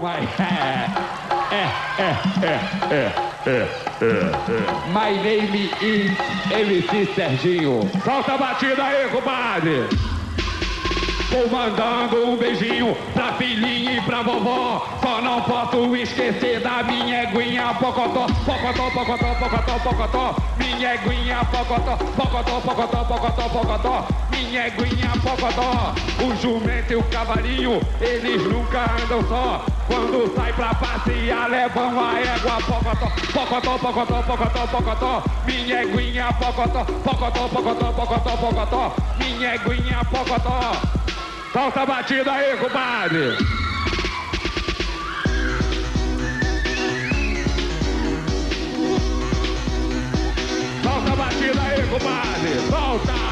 vai. É, é, é, é, é, é, é. My name is MC Serginho. Solta a batida aí, compadre. Vou mandando um beijinho pra filhinha e pra vovó. Só não posso esquecer da minha eguinha pocotó, pocotó, pocotó, pocotó, pocotó. Minha eguinha pocotó, pocotó, pocotó, pocotó, pocotó. Minha eguinha pocotó. O jumento e o cavalinho, eles nunca andam só. Quando sai pra passear, levam a égua pocotó, pocotó, pocotó, pocotó, pocotó. Minha eguinha pocotó, pocotó, pocotó, pocotó, pocotó. Minha eguinha pocotó. Solta a batida aí, compadre! Solta a batida aí, compadre! Solta!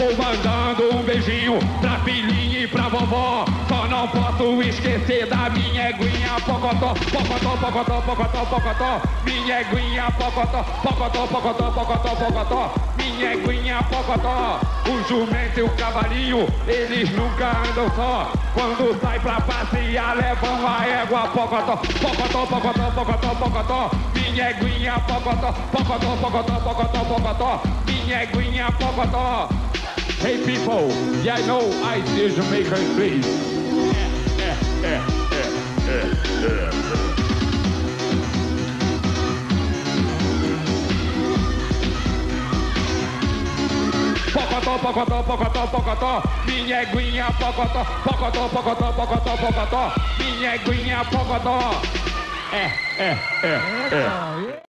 Vou mandando um beijinho pra filhinha e pra vovó. Só não posso esquecer da minha eguinha pocotó, pocotó, pocotó, pocotó, pocotó. Minha eguinha pocotó, pocotó, pocotó, pocotó, pocotó. Minha eguinha pocotó. O jumento e o cavalinho, eles nunca andam só. Quando sai pra passear, levam a égua pocotó, pocotó, pocotó, pocotó, pocotó. Minha eguinha pocotó, pocotó, pocotó, pocotó, pocotó. Minha eguinha pocotó. Hey people, yeah, I know I see Jamaican please. Eh, eh, eh, eh, eh, eh. Pocotó, pocotó, pocotó, pocotó, minha eguinha pocotó, pocotó, pocotó, pocotó, pocotó, minha eguinha pocotó. É, é, é, é.